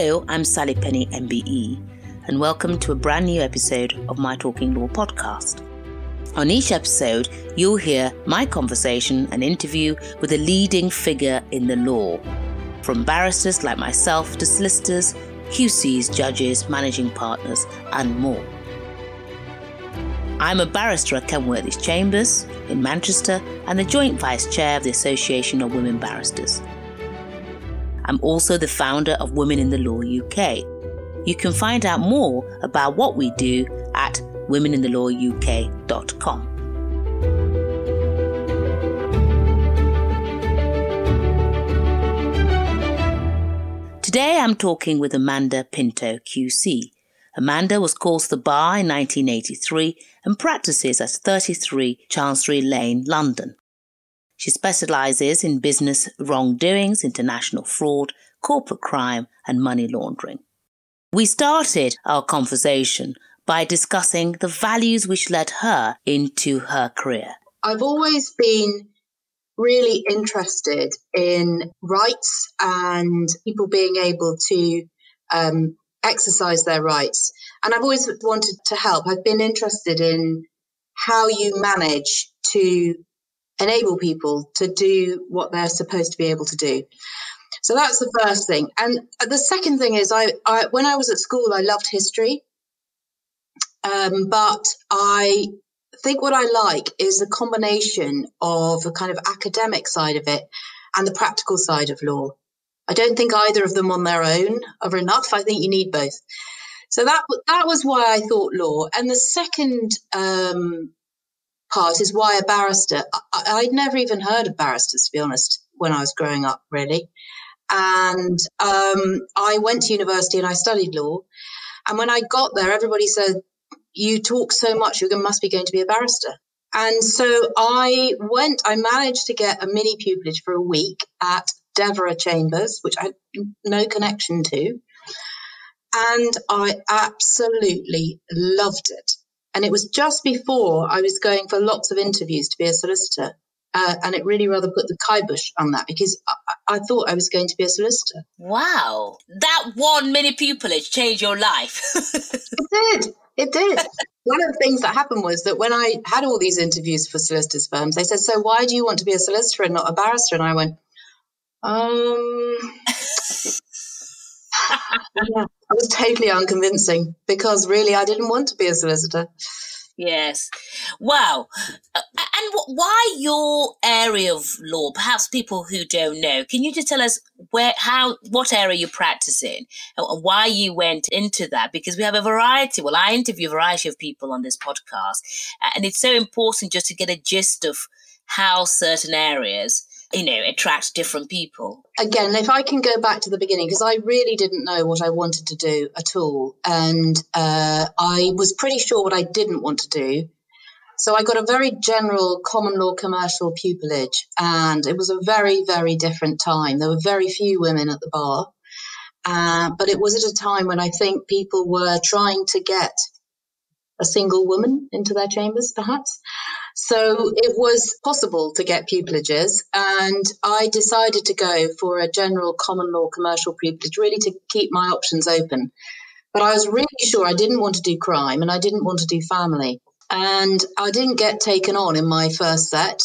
Hello, I'm Sally Penni, MBE, and welcome to a brand new episode of my Talking Law podcast. On each episode, you'll hear my conversation and interview with a leading figure in the law, from barristers like myself to solicitors, QCs, judges, managing partners, and more. I'm a barrister at Kenworthy's Chambers in Manchester and the joint vice chair of the Association of Women Barristers. I'm also the founder of Women in the Law UK. You can find out more about what we do at womeninthelawuk.com. Today I'm talking with Amanda Pinto QC. Amanda was called to the bar in 1983 and practices at 33 Chancery Lane, London. She specializes in business wrongdoings, international fraud, corporate crime, and money laundering. We started our conversation by discussing the values which led her into her career. I've always been really interested in rights and people being able to um, exercise their rights. And I've always wanted to help. I've been interested in how you manage to enable people to do what they're supposed to be able to do. So that's the first thing. And the second thing is, I, I when I was at school, I loved history, um, but I think what I like is the combination of a kind of academic side of it and the practical side of law. I don't think either of them on their own are enough. I think you need both. So that that was why I thought law. And the second um, part is why a barrister. I, would never even heard of barristers, to be honest, when I was growing up, really. And um, I went to university and I studied law. And when I got there, everybody said, "You talk so much, you must be going to be a barrister." And so I went. I managed to get a mini pupillage for a week at Devereux Chambers, which I had no connection to. And I absolutely loved it. And it was just before I was going for lots of interviews to be a solicitor. Uh, and it really rather put the kibosh on that because I, I, thought I was going to be a solicitor. Wow. That one mini pupillage changed your life. it did. It did. one of the things that happened was that when I had all these interviews for solicitors firms, they said, So why do you want to be a solicitor and not a barrister? And I went, um, yeah, I was totally unconvincing because really I didn't want to be a solicitor. Yes. Wow. Uh, and why your area of law? Perhaps people who don't know. Can you just tell us where, how, what area you practice in and why you went into that? Because we have a variety. Well, I interview a variety of people on this podcast, and it's so important just to get a gist of how certain areas you know, attract different people. Again, if I can go back to the beginning, because I really didn't know what I wanted to do at all. And uh, I was pretty sure what I didn't want to do. So I got a very general common law commercial pupillage, and it was a very, very different time. There were very few women at the bar. Uh, but it was at a time when I think people were trying to get a single woman into their chambers, perhaps. So it was possible to get pupillages, and I decided to go for a general common law commercial pupillage, really to keep my options open. But I was really sure I didn't want to do crime and I didn't want to do family. And I didn't get taken on in my first set.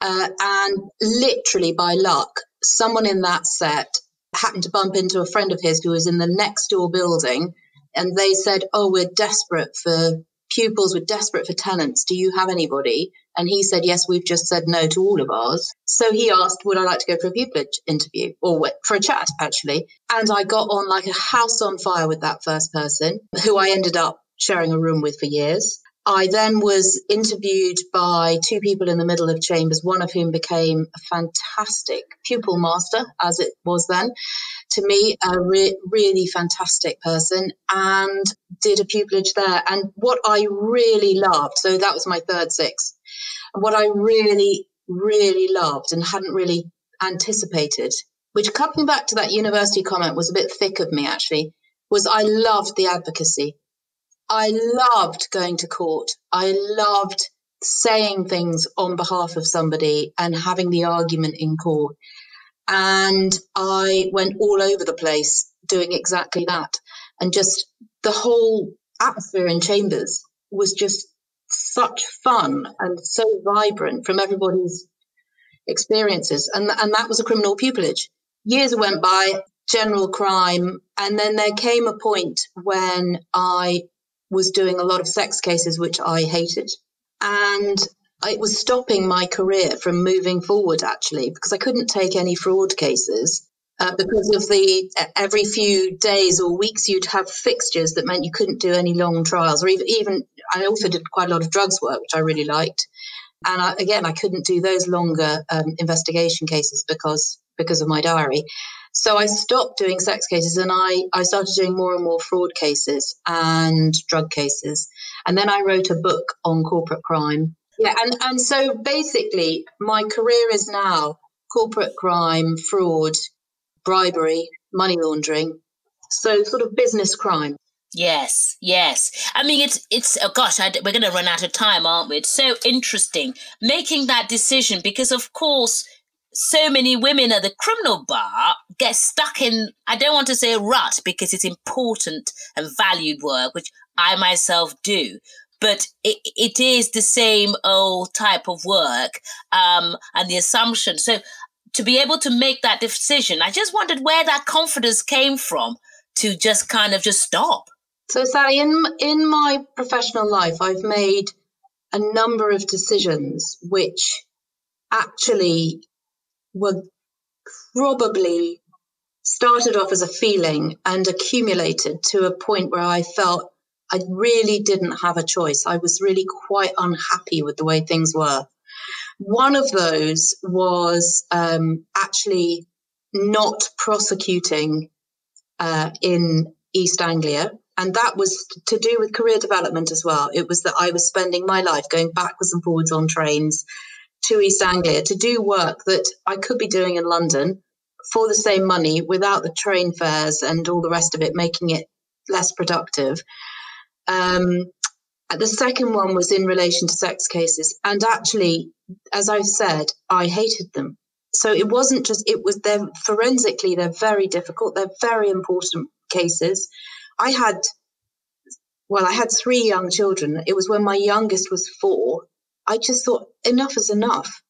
Uh, and literally by luck, someone in that set happened to bump into a friend of his who was in the next door building. And they said, Oh, we're desperate for pupils were desperate for talents. Do you have anybody? And he said, Yes, we've just said no to all of ours. So he asked, Would I like to go for a pupillage interview or for a chat, actually? And I got on like a house on fire with that first person who I ended up sharing a room with for years. I then was interviewed by two people in the middle of chambers, one of whom became a fantastic pupil master, as it was then. To me, a re- really fantastic person, and did a pupillage there. And what I really loved, so that was my third six, and what I really, really loved and hadn't really anticipated, which coming back to that university comment was a bit thick of me actually, was I loved the advocacy. I loved going to court. I loved saying things on behalf of somebody and having the argument in court. And I went all over the place doing exactly that. And just the whole atmosphere in chambers was just such fun and so vibrant from everybody's experiences. And, and that was a criminal pupillage. Years went by, general crime. And then there came a point when I was doing a lot of sex cases, which I hated. And it was stopping my career from moving forward, actually, because I couldn't take any fraud cases. Uh, because of the every few days or weeks you'd have fixtures that meant you couldn't do any long trials or even, even I also did quite a lot of drugs work which I really liked and I, again I couldn't do those longer um, investigation cases because because of my diary so I stopped doing sex cases and I, I started doing more and more fraud cases and drug cases. And then I wrote a book on corporate crime. Yeah, and, and so basically my career is now corporate crime, fraud, bribery, money laundering. So sort of business crime. Yes, yes. I mean, it's it's. Oh gosh, I, we're going to run out of time, aren't we? It's so interesting making that decision because, of course, so many women at the criminal bar get stuck in, I don't want to say a rut because it's important and valued work, which I myself do. But it, it is the same old type of work um, and the assumption. So to be able to make that decision, I just wondered where that confidence came from to just kind of just stop. So, Sally, in, in my professional life, I've made a number of decisions which actually were probably started off as a feeling and accumulated to a point where I felt I really didn't have a choice. I was really quite unhappy with the way things were. One of those was um, actually not prosecuting uh, in East Anglia. And that was to do with career development as well. It was that I was spending my life going backwards and forwards on trains, to East Anglia to do work that I could be doing in London for the same money without the train fares and all the rest of it, making it less productive. Um, the second one was in relation to sex cases. And actually, as I said, I hated them. So it wasn't just, it was, they're forensically, they're very difficult. They're very important cases. I had, well, I had three young children. It was when my youngest was four I just thought enough is enough.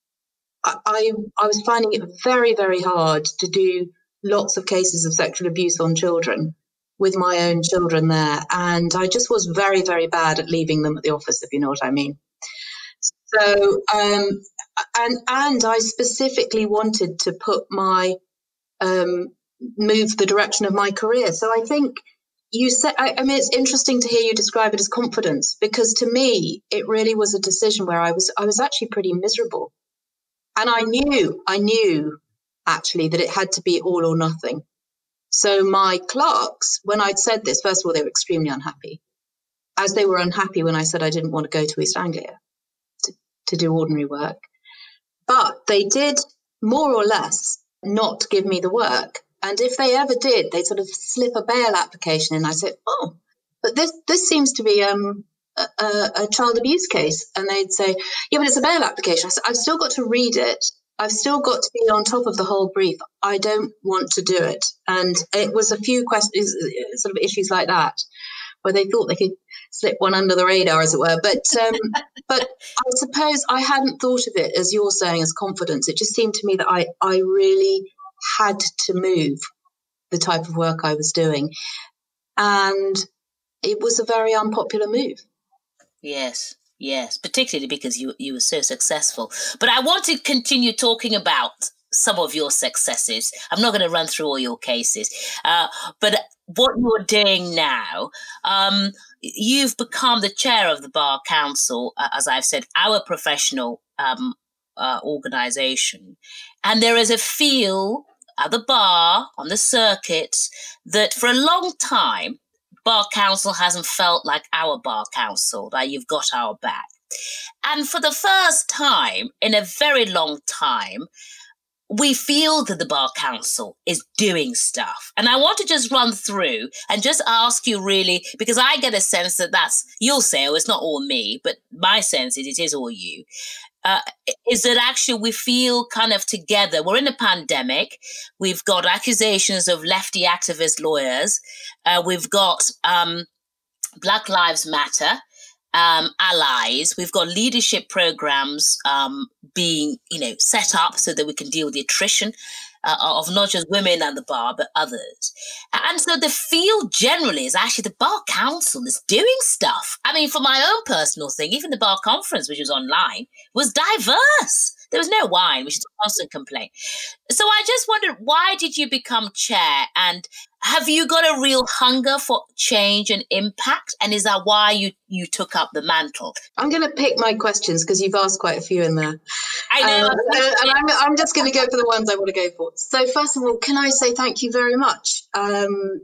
I, I, I was finding it very, very hard to do lots of cases of sexual abuse on children with my own children there. And I just was very, very bad at leaving them at the office, if you know what I mean. So, um, and, and I specifically wanted to put my, um, move the direction of my career. So I think you said I, I, mean it's interesting to hear you describe it as confidence because to me it really was a decision where i was i was actually pretty miserable and i knew i knew actually that it had to be all or nothing so my clerks when i'd said this first of all they were extremely unhappy as they were unhappy when i said i didn't want to go to east anglia to, to do ordinary work but they did more or less not give me the work and if they ever did, they'd sort of slip a bail application and I said, oh, but this, this seems to be um, a, a, child abuse case. And they'd say, yeah, but it's a bail application. I said, I've still got to read it. I've still got to be on top of the whole brief. I don't want to do it. And it was a few questions, sort of issues like that, where they thought they could slip one under the radar, as it were. But um, but I suppose I hadn't thought of it as you're saying as confidence. It just seemed to me that I I really had to move the type of work I was doing. And it was a very unpopular move. Yes, yes, particularly because you, you were so successful. But I want to continue talking about some of your successes. I'm not going to run through all your cases, uh, but what you're doing now, um, you've become the chair of the Bar Council, uh, as I've said, our professional um, uh, organization. And there is a feel at the bar, on the circuit, that for a long time, Bar Council hasn't felt like our Bar Council, that you've got our back. And for the first time in a very long time, we feel that the Bar Council is doing stuff. And I want to just run through and just ask you really, because I get a sense that that's, you'll say, oh, it's not all me, but my sense is it is all you. Uh, is that actually we feel kind of together. We're in a pandemic. We've got accusations of lefty activist lawyers. Uh, we've got um, Black Lives Matter um, allies. We've got leadership programs um, being, you know, set up so that we can deal with the attrition uh, of not just women at the bar, but others. And so the feel generally is actually the bar council is doing stuff. I mean, for my own personal thing, even the bar conference, which was online, was diverse. There was no wine, which is a constant complaint. So I just wondered, why did you become chair? And have you got a real hunger for change and impact? And is that why you, you took up the mantle? I'm going to pick my questions because you've asked quite a few in there. I know. Um, and I'm, I'm just going to go for the ones I want to go for. So, first of all, can I say thank you very much? Um,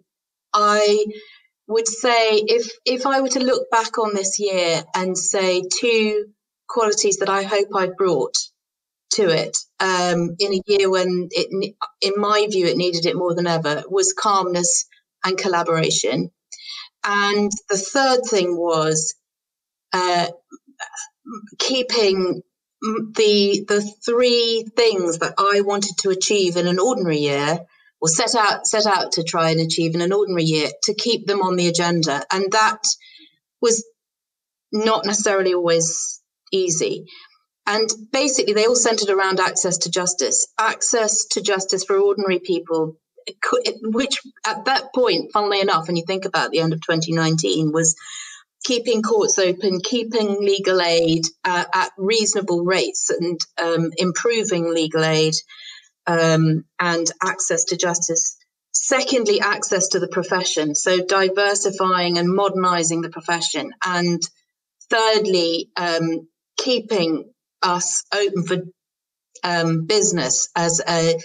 I would say if if I were to look back on this year and say two qualities that I hope I've brought to it um, in a year when it, in my view, it needed it more than ever was calmness and collaboration. And the third thing was uh, keeping the the three things that I wanted to achieve in an ordinary year or set out set out to try and achieve in an ordinary year to keep them on the agenda and that was not necessarily always easy and basically, they all centered around access to justice, access to justice for ordinary people, which at that point, funnily enough, when you think about the end of 2019, was keeping courts open, keeping legal aid uh, at reasonable rates, and um, improving legal aid um, and access to justice. Secondly, access to the profession, so diversifying and modernizing the profession. And thirdly, um, keeping us open for um, business as a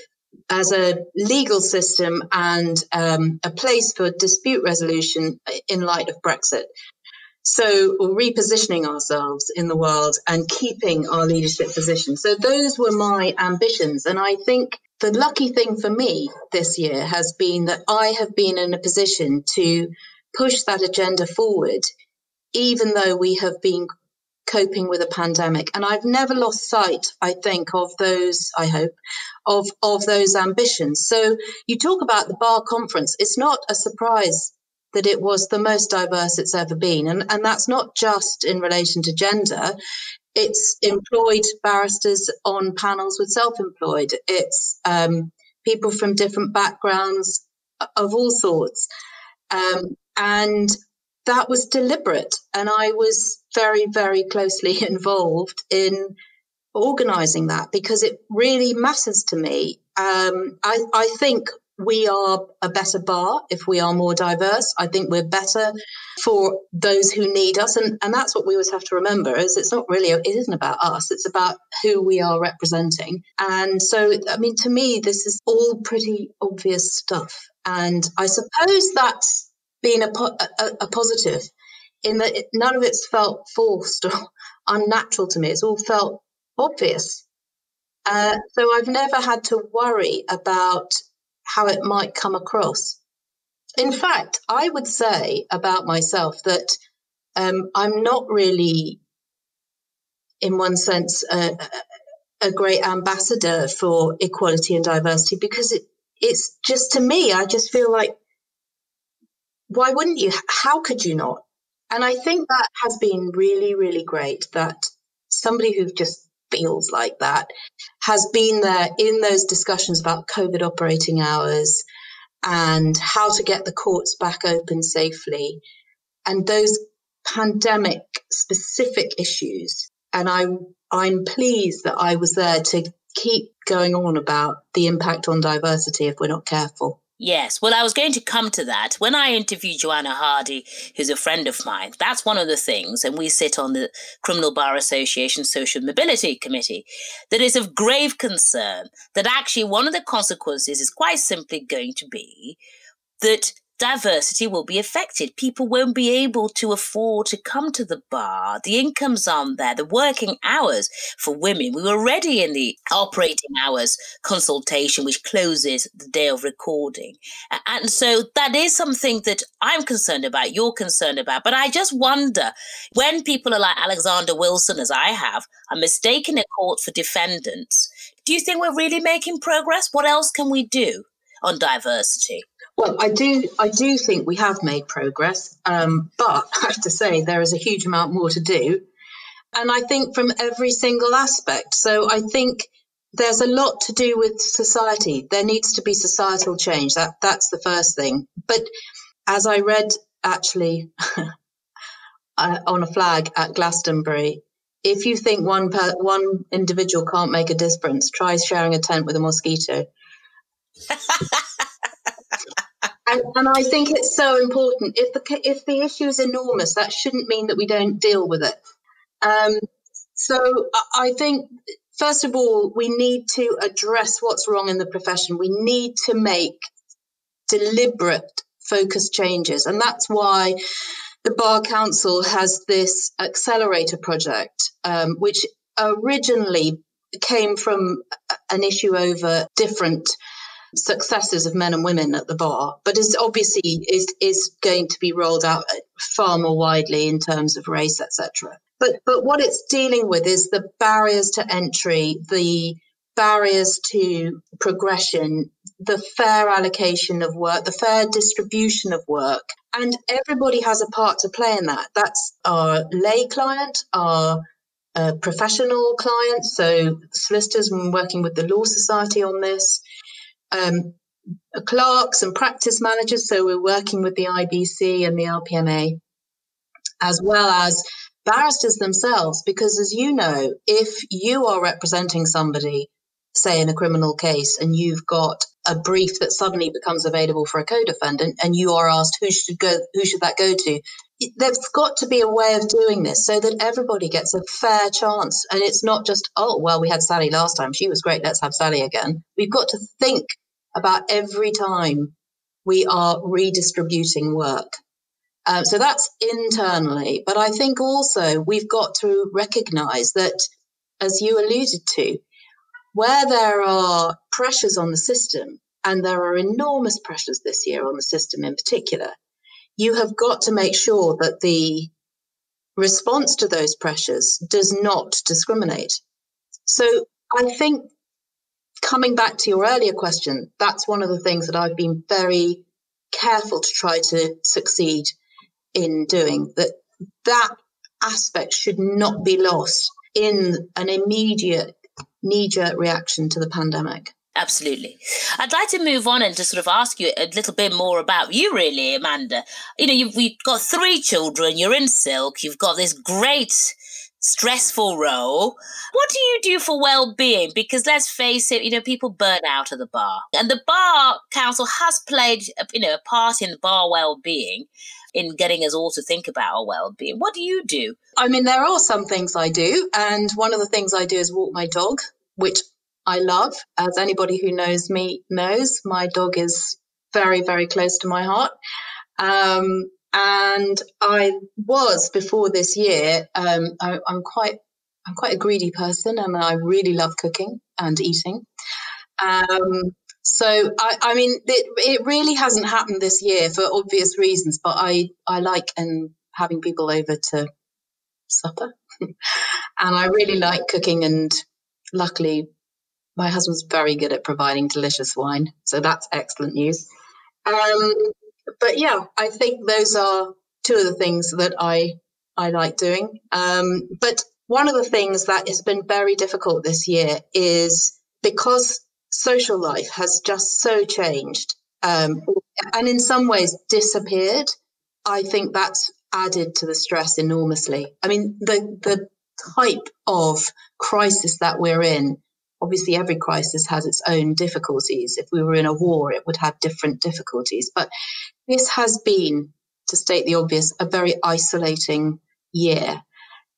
as a legal system and um, a place for dispute resolution in light of Brexit. So, repositioning ourselves in the world and keeping our leadership position. So, those were my ambitions. And I think the lucky thing for me this year has been that I have been in a position to push that agenda forward, even though we have been coping with a pandemic. And I've never lost sight, I think, of those, I hope, of, of those ambitions. So you talk about the bar conference. It's not a surprise that it was the most diverse it's ever been. And, and that's not just in relation to gender. It's employed barristers on panels with self employed. It's um, people from different backgrounds of all sorts. Um, and that was deliberate. And I was very, very closely involved in organizing that because it really matters to me. Um, I, I think we are a better bar if we are more diverse. I think we're better for those who need us. And, and that's what we always have to remember is it's not really, it isn't about us. It's about who we are representing. And so, I mean, to me, this is all pretty obvious stuff. And I suppose that's been a, a, a positive in that it, none of it's felt forced or unnatural to me. It's all felt obvious. Uh, so I've never had to worry about how it might come across. In fact, I would say about myself that um, I'm not really, in one sense, a, a great ambassador for equality and diversity because it, it's just to me, I just feel like why wouldn't you? How could you not? And I think that has been really, really great that somebody who just feels like that has been there in those discussions about COVID operating hours and how to get the courts back open safely and those pandemic specific issues. And I, I'm pleased that I was there to keep going on about the impact on diversity if we're not careful. Yes, well, I was going to come to that. When I interviewed Joanna Hardy, who's a friend of mine, that's one of the things, and we sit on the Criminal Bar Association Social Mobility Committee, that is of grave concern that actually one of the consequences is quite simply going to be that diversity will be affected. People won't be able to afford to come to the bar. The incomes aren't there. The working hours for women. We were already in the operating hours consultation, which closes the day of recording. And so that is something that I'm concerned about, you're concerned about. But I just wonder when people are like Alexandra Wilson, as I have, are mistaken in court for defendants. Do you think we're really making progress? What else can we do on diversity? Well, I do. I do think we have made progress, um, but I have to say there is a huge amount more to do, and I think from every single aspect. So I think there's a lot to do with society. There needs to be societal change. That that's the first thing. But as I read actually uh, on a flag at Glastonbury, if you think one per, one individual can't make a difference, try sharing a tent with a mosquito. And, and, I think it's so important. If the if the issue is enormous, that shouldn't mean that we don't deal with it. Um, so I think first of all, we need to address what's wrong in the profession. We need to make deliberate, focused changes, and that's why the Bar Council has this accelerator project, um, which originally came from an issue over different successes of men and women at the bar, but is obviously is is going to be rolled out far more widely in terms of race, etc. But but what it's dealing with is the barriers to entry, the barriers to progression, the fair allocation of work, the fair distribution of work, and everybody has a part to play in that. That's our lay client, our uh, professional clients, so solicitors working with the Law Society on this, um, clerks and practice managers. So we're working with the IBC and the LPMA, as well as barristers themselves. Because as you know, if you are representing somebody, say in a criminal case, and you've got a brief that suddenly becomes available for a co-defendant, and you are asked who should go, who should that go to? There's got to be a way of doing this so that everybody gets a fair chance. And it's not just, oh, well, we had Sally last time. She was great. Let's have Sally again. We've got to think about every time we are redistributing work. Uh, so that's internally. But I think also we've got to recognize that, as you alluded to, where there are pressures on the system, and there are enormous pressures this year on the system in particular, you have got to make sure that the response to those pressures does not discriminate. So I think coming back to your earlier question, that's one of the things that I've been very careful to try to succeed in doing. That that aspect should not be lost in an immediate knee-jerk reaction to the pandemic. Absolutely. I'd like to move on and just sort of ask you a little bit more about you, really, Amanda. You know, you've we've got three children, you're in silk, you've got this great stressful role. What do you do for well-being? Because let's face it, you know, people burn out at the bar, and the bar council has played, you know, a part in the bar well-being in getting us all to think about our well-being. What do you do? I mean, there are some things I do, and one of the things I do is walk my dog, which I love. As anybody who knows me knows, my dog is very, very close to my heart. Um, and I was before this year. Um, I, am quite I'm quite a greedy person, and I really love cooking and eating. Um, so I, I mean, it, it really hasn't happened this year for obvious reasons. But I I like and having people over to supper, and I really like cooking. And luckily, my husband's very good at providing delicious wine, so that's excellent news. Um, but yeah, I think those are two of the things that I I like doing. Um, but one of the things that has been very difficult this year is because social life has just so changed um, and in some ways disappeared. I think that's added to the stress enormously. I mean, the the type of crisis that we're in obviously every crisis has its own difficulties. If we were in a war, it would have different difficulties. But this has been, to state the obvious, a very isolating year.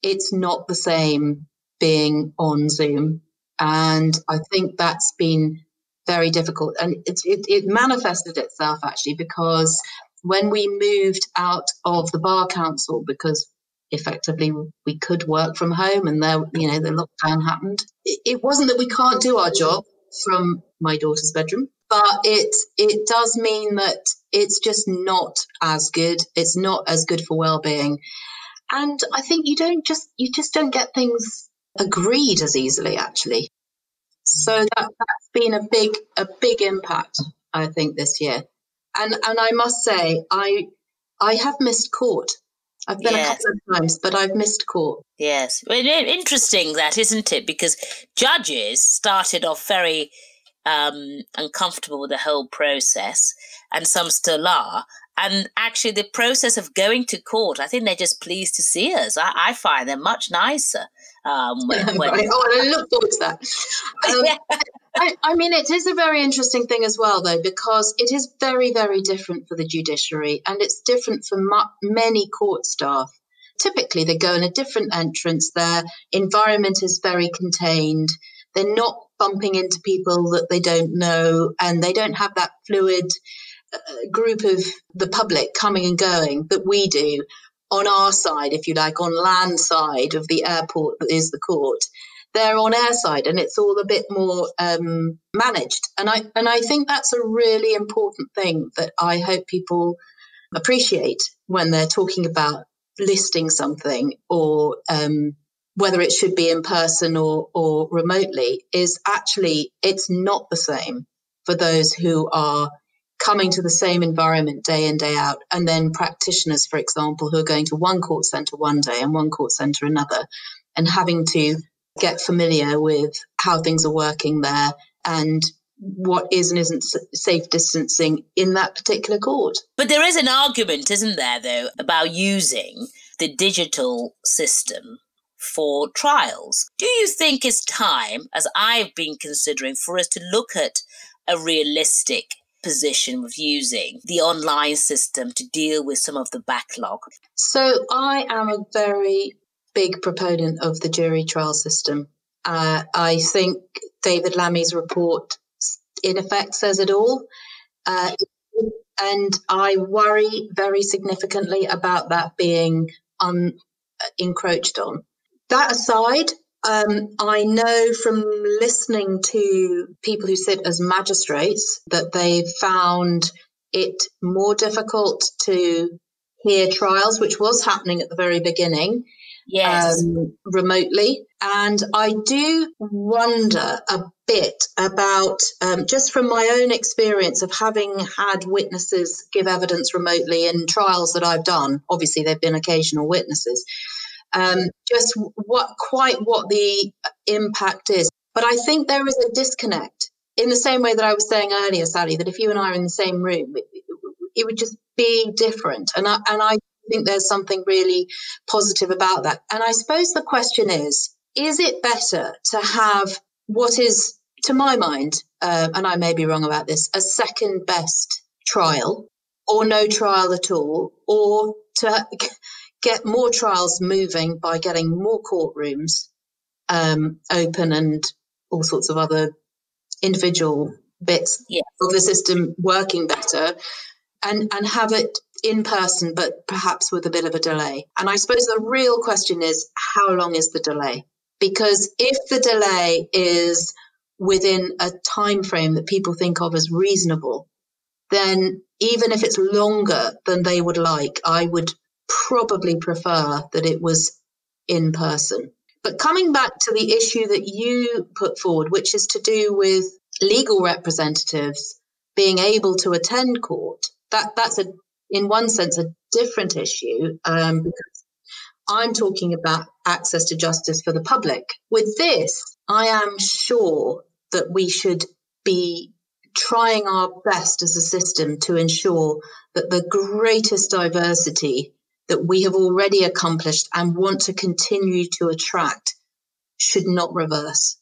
It's not the same being on Zoom. And I think that's been very difficult. And it, it, it manifested itself actually because when we moved out of the bar council because effectively we could work from home and there you know the lockdown happened. It wasn't that we can't do our job from my daughter's bedroom but it it does mean that it's just not as good. It's not as good for well-being. And i think you don't just you just don't get things agreed as easily actually. So that, that's been a big a big impact i think this year. And and i must say i i have missed court I've been yes. a couple of times, but I've missed court. Yes. Well, interesting that, isn't it? Because judges started off very um, uncomfortable with the whole process, and some still are. And actually, the process of going to court, I think they're just pleased to see us. I, I find them much nicer. Um, when, when... Oh, I look forward to that. Um, yeah. I, I, mean, it is a very interesting thing as well, though, because it is very, very different for the judiciary and it's different for many court staff. Typically, they go in a different entrance, their environment is very contained, they're not bumping into people that they don't know, and they don't have that fluid uh, group of the public coming and going that we do on our side, if you like, on land side of the airport that is the court they're on air side, and it's all a bit more um, managed. And I and I think that's a really important thing that I hope people appreciate when they're talking about listing something or um, whether it should be in person or or remotely is actually it's not the same for those who are coming to the same environment day in day out and then practitioners for example who are going to one court center one day and one court center another and having to get familiar with how things are working there and what is and isn't safe distancing in that particular court. But there is an argument, isn't there, though, about using the digital system for trials. Do you think it's time, as I've been considering, for us to look at a realistic position with using the online system to deal with some of the backlog? So I am a very big proponent of the jury trial system. Uh, I think David Lammy's report, in effect, says it all. Uh, and I worry very significantly about that being un- encroached on. That aside, um, I know from listening to people who sit as magistrates that they've found it more difficult to hear trials, which was happening at the very beginning, yes. Um, remotely. And I do wonder a bit about, um, just from my own experience of having had witnesses give evidence remotely in trials that I've done. Obviously, they've been occasional witnesses. Um, just what quite what the impact is. But I think there is a disconnect in the same way that I was saying earlier, Sally, that if you and I are in the same room, it, it would just be different. And I, and I think there's something really positive about that. And I suppose the question is is it better to have what is, to my mind, uh, and I may be wrong about this, a second best trial or no trial at all, or to get more trials moving by getting more courtrooms um, open and all sorts of other individual bits yes. of the system working better and and have it in person, but perhaps with a bit of a delay. And I suppose the real question is how long is the delay? Because if the delay is within a time frame that people think of as reasonable, then even if it's longer than they would like, I would probably prefer that it was in person. But coming back to the issue that you put forward, which is to do with legal representatives being able to attend court, that that's a in one sense, a different issue um, because I'm talking about access to justice for the public. With this, I am sure that we should be trying our best as a system to ensure that the greatest diversity that we have already accomplished and want to continue to attract should not reverse.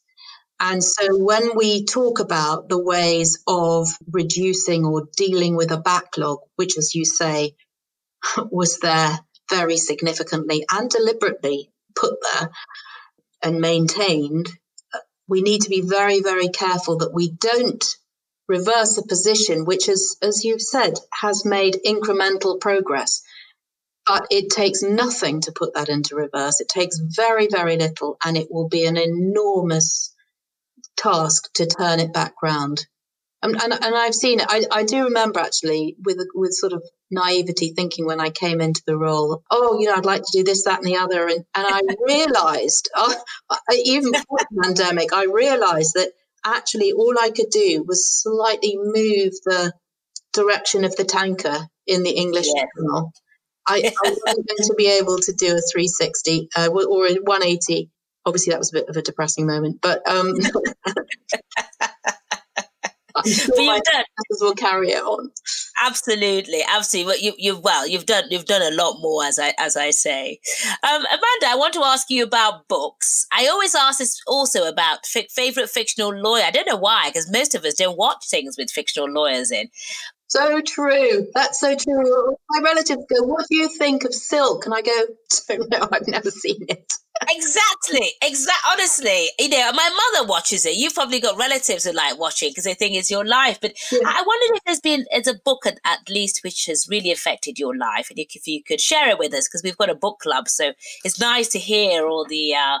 And so when we talk about the ways of reducing or dealing with a backlog, which, as you say, was there very significantly and deliberately put there and maintained, we need to be very, very careful that we don't reverse a position which has as you've said has made incremental progress but it takes nothing to put that into reverse it takes very very little and it will be an enormous task to turn it back round and, and, and I've seen it. I, I do remember actually with with sort of naivety thinking when I came into the role, oh, you know, I'd like to do this, that, and the other, and and I realised, uh, even before the pandemic, I realised that actually all I could do was slightly move the direction of the tanker in the English yes. Channel. I, I wasn't going to be able to do a 360 uh, or a 180. Obviously, that was a bit of a depressing moment, but um, sure you've done, will carry it on. Absolutely, absolutely. Well, you, you've well, you've done you've done a lot more, as I as I say. Um, Amanda, I want to ask you about books. I always ask this also about fi- favorite fictional lawyer. I don't know why, because most of us don't watch things with fictional lawyers in. So true. That's so true. My relatives go, What do you think of Silk? And I go, Don't know. I've never seen it. exactly. Exactly. Honestly, you know, my mother watches it. You've probably got relatives who like watching because they think it's your life. But yeah. I wondered if there's been it's a book at, at, least which has really affected your life, and if you could share it with us because we've got a book club, so it's nice to hear all the. Uh,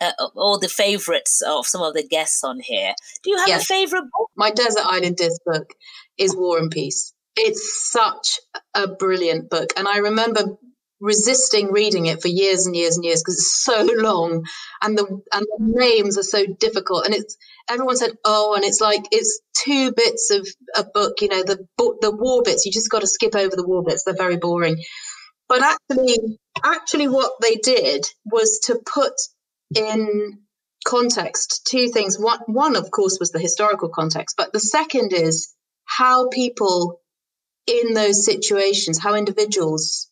uh, all the favorites of some of the guests on here. Do you have yes. a favorite book? My Desert Island Disc book is War and Peace. It's such a brilliant book. And I remember resisting reading it for years and years and years because it's so long and the and the names are so difficult and it's everyone said oh and it's like it's two bits of a book you know the the war bits you just got to skip over the war bits they're very boring but actually actually what they did was to put in context two things one one of course was the historical context but the second is how people in those situations, how individuals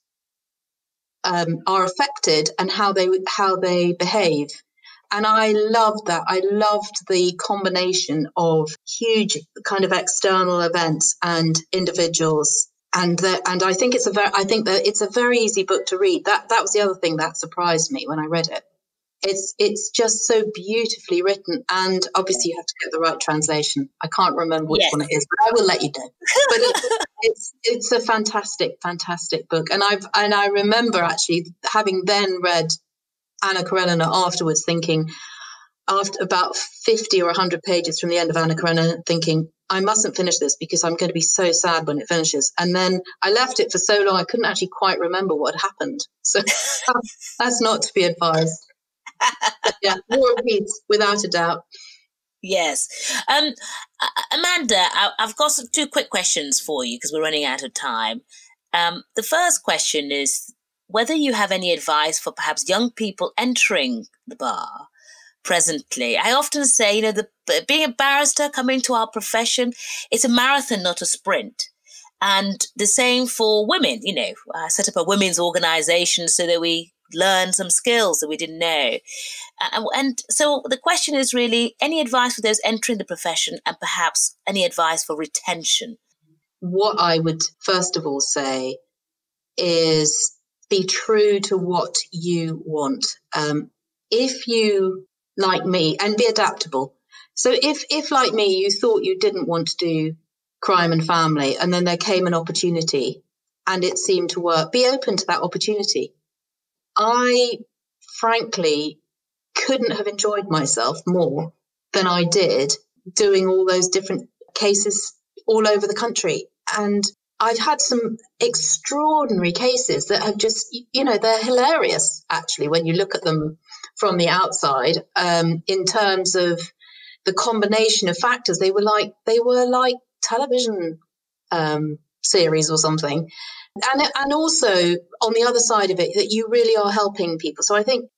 um, are affected and how they how they behave. And I loved that. I loved the combination of huge kind of external events and individuals. And the, and I think it's a very I think that it's a very easy book to read. That that was the other thing that surprised me when I read it it's it's just so beautifully written and obviously you have to get the right translation. I can't remember which yes. one it is but i will let you know. But it's, it's it's a fantastic fantastic book and i've and i remember actually having then read anna karenina afterwards thinking after about 50 or 100 pages from the end of anna karenina thinking i mustn't finish this because i'm going to be so sad when it finishes. And then i left it for so long i couldn't actually quite remember what happened. So that's not to be advised yeah, without a doubt. Yes. Um, Amanda, I, have got two quick questions for you because we're running out of time. Um, the first question is whether you have any advice for perhaps young people entering the bar presently. I often say, you know, the, being a barrister, coming to our profession, it's a marathon, not a sprint. And the same for women, you know, I set up a women's organization so that we learn some skills that we didn't know. And so the question is really any advice for those entering the profession and perhaps any advice for retention? What I would first of all say is be true to what you want. Um, if you, like me, and be adaptable. So if, if like me, you thought you didn't want to do crime and family, and then there came an opportunity and it seemed to work, be open to that opportunity. I frankly couldn't have enjoyed myself more than I did doing all those different cases all over the country. And I've had some extraordinary cases that have just, you know, they're hilarious actually when you look at them from the outside um, in terms of the combination of factors. They were like, they were like television um, series or something and and also on the other side of it that you really are helping people. So i think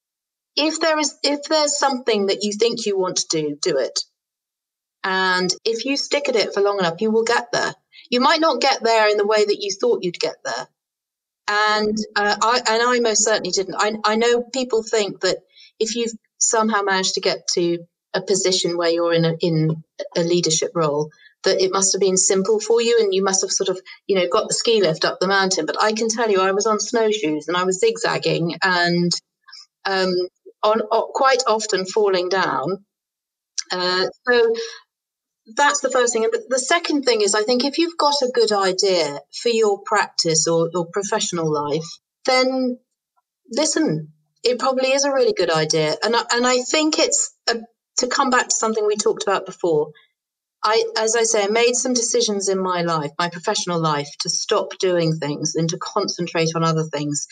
if there is if there's something that you think you want to do do it. And if you stick at it for long enough you will get there. You might not get there in the way that you thought you'd get there. And uh, I and I most certainly didn't. I, I know people think that if you've somehow managed to get to a position where you're in a, in a leadership role, that it must have been simple for you and you must have sort of, you know, got the ski lift up the mountain. But I can tell you, I was on snowshoes and I was zigzagging and um, on, quite often falling down. Uh, so that's the first thing. And the second thing is, I think if you've got a good idea for your practice or your professional life, then listen. It probably is a really good idea, and I, and I think it's a, to come back to something we talked about before. I, as I say, I made some decisions in my life, my professional life, to stop doing things and to concentrate on other things.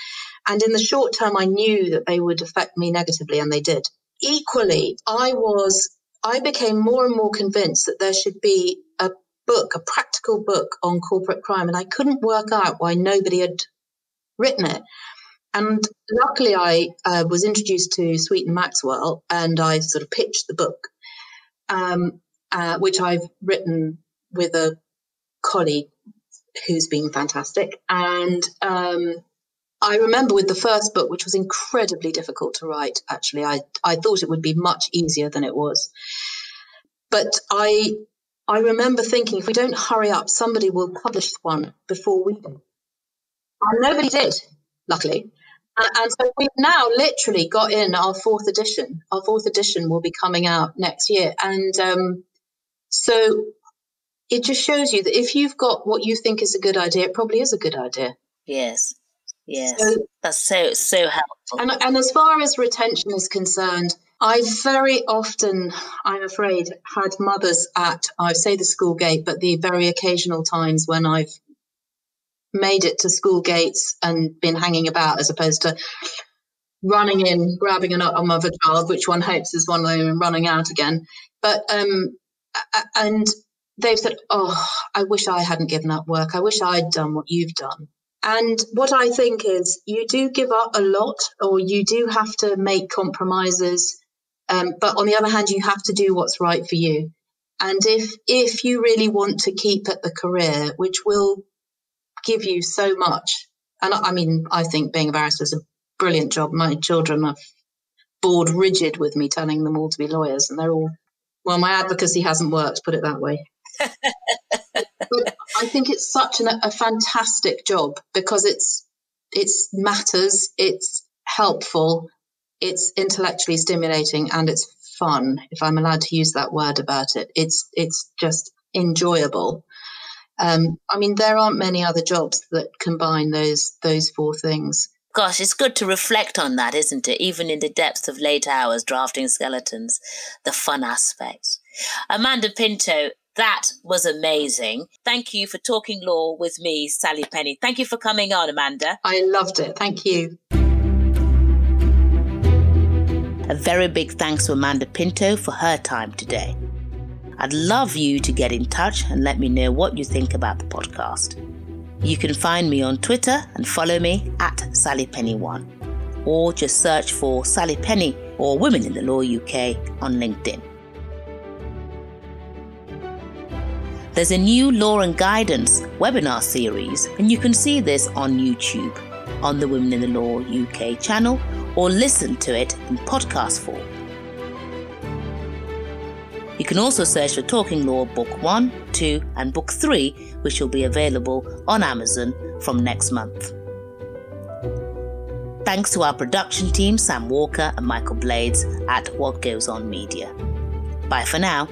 And in the short term, I knew that they would affect me negatively, and they did. Equally, I was I became more and more convinced that there should be a book, a practical book on corporate crime, and I couldn't work out why nobody had written it. And luckily, I uh, was introduced to Sweet & Maxwell, and I sort of pitched the book, um, uh, which I've written with a colleague who's been fantastic. And um, I remember with the first book, which was incredibly difficult to write, actually, I, I thought it would be much easier than it was. But I I remember thinking if we don't hurry up, somebody will publish one before we do. And nobody did, luckily. And, and so we've now literally got in our fourth edition. Our fourth edition will be coming out next year. And um, so it just shows you that if you've got what you think is a good idea, it probably is a good idea. Yes. Yes, so, that's so so helpful. And and as far as retention is concerned, I very often, I'm afraid, had mothers at I say the school gate, but the very occasional times when I've made it to school gates and been hanging about as opposed to running in, grabbing an arm of a child, which one hopes is one of them, and running out again. But um, and they've said, "Oh, I wish I hadn't given up work. I wish I'd done what you've done." And what I think is you do give up a lot or you do have to make compromises. Um, but on the other hand, you have to do what's right for you. And if if you really want to keep at the career, which will give you so much, and I mean, I think being a barrister is a brilliant job. My children are bored rigid with me telling them all to be lawyers, and they're all well. My advocacy hasn't worked, put it that way. I think it's such an, a fantastic job because it's it's matters, it's helpful, it's intellectually stimulating, and it's fun. If I'm allowed to use that word about it, it's it's just enjoyable. Um, I mean, there aren't many other jobs that combine those those four things. Gosh, it's good to reflect on that, isn't it? Even in the depths of late hours drafting skeletons, the fun aspect. Amanda Pinto, that was amazing. Thank you for talking law with me, Sally Penni. Thank you for coming on, Amanda. I loved it. Thank you. A very big thanks to Amanda Pinto for her time today. I'd love you to get in touch and let me know what you think about the podcast. You can find me on Twitter and follow me at Sally Penni One, or just search for Sally Penni or Women in the Law UK on LinkedIn. There's a new Law and Guidance webinar series, and you can see this on YouTube, on the Women in the Law UK channel, or listen to it in podcast form. You can also search for Talking Law Book 1, 2, and Book 3, which will be available on Amazon from next month. Thanks to our production team, Sam Walker and Michael Blades at What Goes On Media. Bye for now.